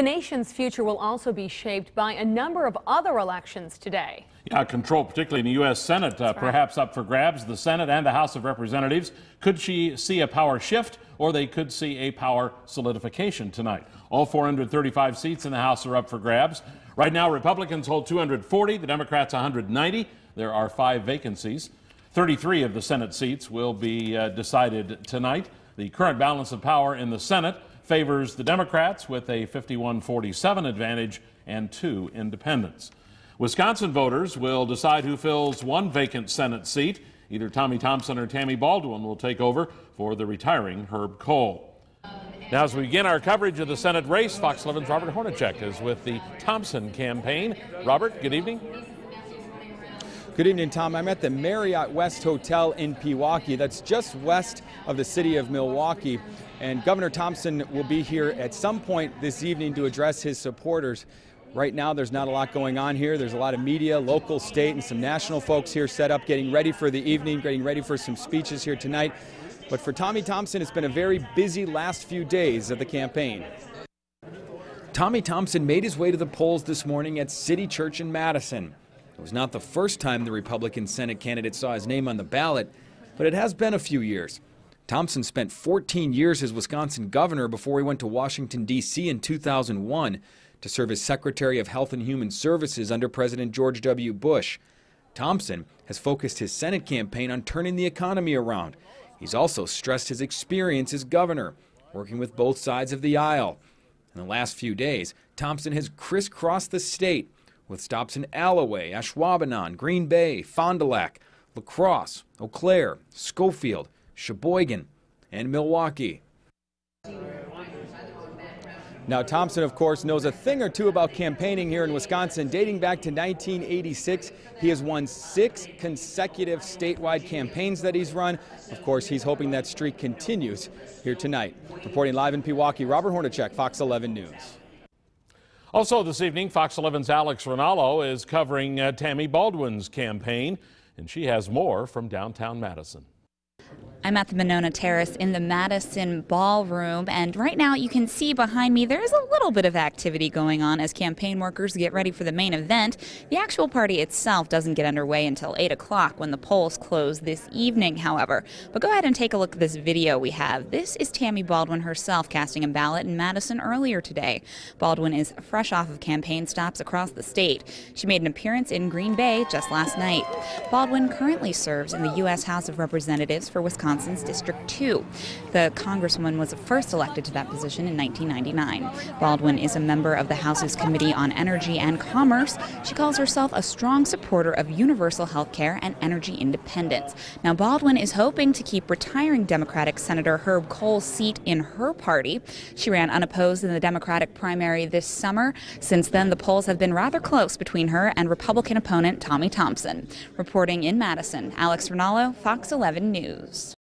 The nation's future will also be shaped by a number of other elections today. Yeah, control, particularly in the U.S. Senate, uh, perhaps up for grabs. The Senate and the House of Representatives. Could she see a power shift, or they could see a power solidification tonight? All 435 seats in the House are up for grabs. Right now, Republicans hold 240, the Democrats 190. There are five vacancies. 33 of the Senate seats will be uh, decided tonight. The current balance of power in the Senate favors the Democrats with a 51 47 advantage and two independents. Wisconsin voters will decide who fills one vacant Senate seat. Either Tommy Thompson or Tammy Baldwin will take over for the retiring Herb Kohl. Now, as we begin our coverage of the Senate race, Fox 11's Robert Hornacek is with the Thompson campaign. Robert, good evening. Good evening, Tom. I'm at the Marriott West Hotel in Pewaukee. That's just west of the city of Milwaukee. And Governor Thompson will be here at some point this evening to address his supporters. Right now, there's not a lot going on here. There's a lot of media, local, state, and some national folks here set up, getting ready for the evening, getting ready for some speeches here tonight. But for Tommy Thompson, it's been a very busy last few days of the campaign. Tommy Thompson made his way to the polls this morning at City Church in Madison. It was not the first time the Republican Senate candidate saw his name on the ballot, but it has been a few years. Thompson spent 14 years as Wisconsin governor before he went to Washington, D.C. in 2001 to serve as Secretary of Health and Human Services under President George W. Bush. Thompson has focused his Senate campaign on turning the economy around. He's also stressed his experience as governor, working with both sides of the aisle. In the last few days, Thompson has crisscrossed the state with stops in Allouez, Ashwaubenon, Green Bay, Fond du Lac, La Crosse, Eau Claire, Schofield, Sheboygan, and Milwaukee. Now, Thompson, of course, knows a thing or two about campaigning here in Wisconsin. Dating back to 1986, he has won six consecutive statewide campaigns that he's run. Of course, he's hoping that streak continues here tonight. Reporting live in Pewaukee, Robert Hornacek, Fox 11 News. Also this evening, Fox 11's Alex Rinaldo is covering uh, Tammy Baldwin's campaign, and she has more from downtown Madison. I'm at the Monona Terrace in the Madison Ballroom, and right now you can see behind me there is a little bit of activity going on as campaign workers get ready for the main event. The actual party itself doesn't get underway until 8 o'clock when the polls close this evening, however. But go ahead and take a look at this video we have. This is Tammy Baldwin herself casting a ballot in Madison earlier today. Baldwin is fresh off of campaign stops across the state. She made an appearance in Green Bay just last night. Baldwin currently serves in the U.S. House of Representatives for Wisconsin. Wisconsin's District 2. The congresswoman was first elected to that position in 1999. Baldwin is a member of the House's Committee on Energy and Commerce. She calls herself a strong supporter of universal health care and energy independence. Now, Baldwin is hoping to keep retiring Democratic Senator Herb Kohl's seat in her party. She ran unopposed in the Democratic primary this summer. Since then, the polls have been rather close between her and Republican opponent Tommy Thompson. Reporting in Madison, Alex Rinaldo, Fox 11 News closed.